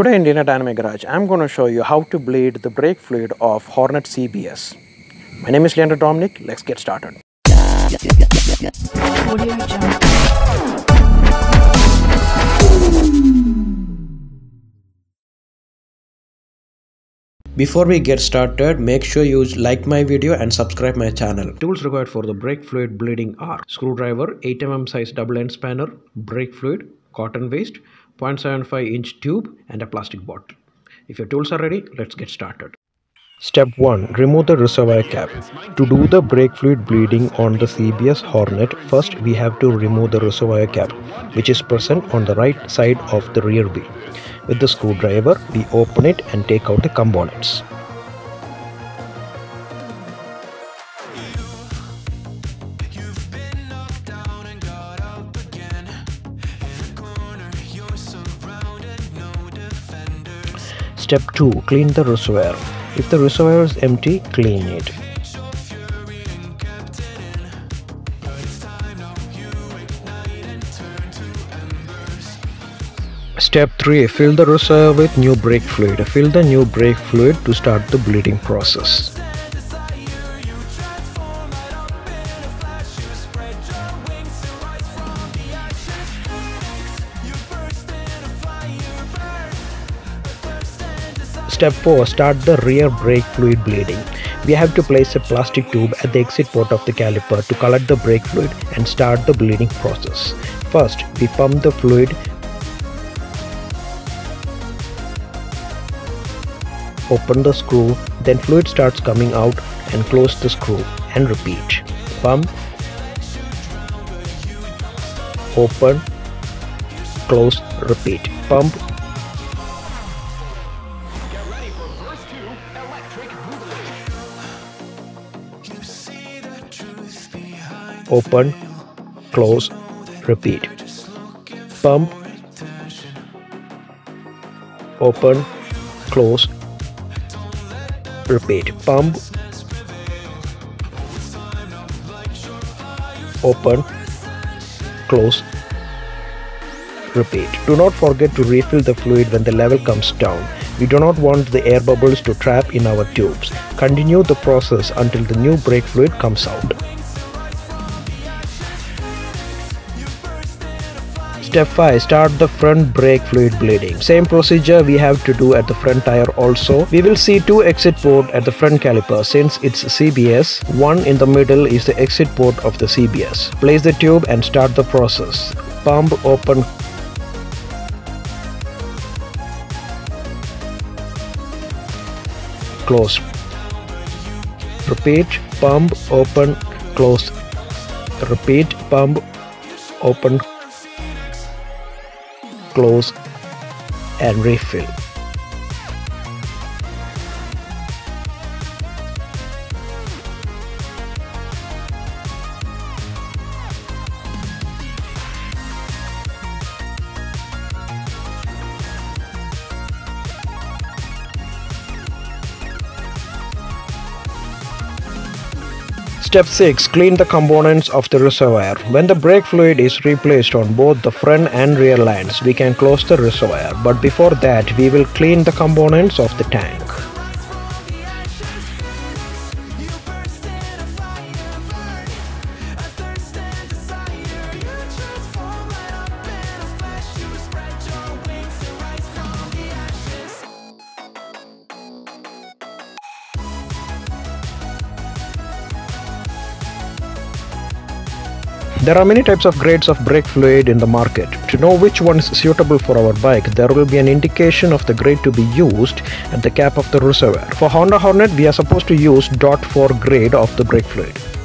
Today in Linear Dynamic Garage, I'm going to show you how to bleed the brake fluid of Hornet CBS. My name is Leander Dominic. Let's get started. Before we get started, make sure you like my video and subscribe my channel. Tools required for the brake fluid bleeding are screwdriver, 8mm size double end spanner, brake fluid, cotton waste, 0.75 inch tube and a plastic bottle. If your tools are ready, let's get started. Step 1. Remove the reservoir cap. To do the brake fluid bleeding on the CBS Hornet, first we have to remove the reservoir cap, which is present on the right side of the rear wheel. With the screwdriver, we open it and take out the components. Step 2. Clean the reservoir. If the reservoir is empty, clean it. Step 3. Fill the reservoir with new brake fluid. Fill the new brake fluid to start the bleeding process. Step 4. Start the rear brake fluid bleeding. We have to place a plastic tube at the exit port of the caliper to collect the brake fluid and start the bleeding process. First, we pump the fluid open the screw then fluid starts coming out and close the screw and repeat pump open close repeat pump open close repeat. Pump. Open close repeat. Pump. Open close repeat. Do not forget to refill the fluid when the level comes down. We do not want the air bubbles to trap in our tubes. Continue the process until the new brake fluid comes out Step 5. Start the front brake fluid bleeding. Same procedure we have to do at the front tire also. We will see two exit port at the front caliper since it's CBS. One in the middle is the exit port of the CBS. Place the tube and start the process. Pump open close. Repeat pump open close. Repeat pump open close and refill. Step 6. Clean the components of the reservoir. When the brake fluid is replaced on both the front and rear lines, we can close the reservoir. But before that, we will clean the components of the tank. There are many types of grades of brake fluid in the market. To know which one is suitable for our bike, there will be an indication of the grade to be used at the cap of the reservoir. For Honda Hornet, we are supposed to use DOT 4 grade of the brake fluid.